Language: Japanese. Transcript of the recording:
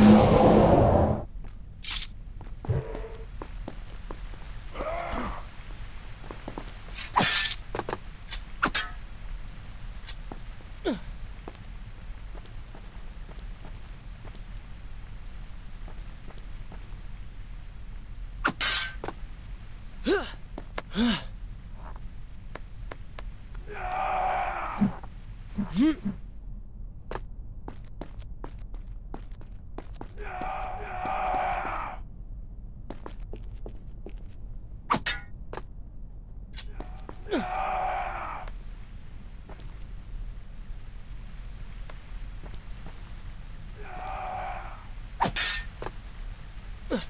Hmm. Ugh.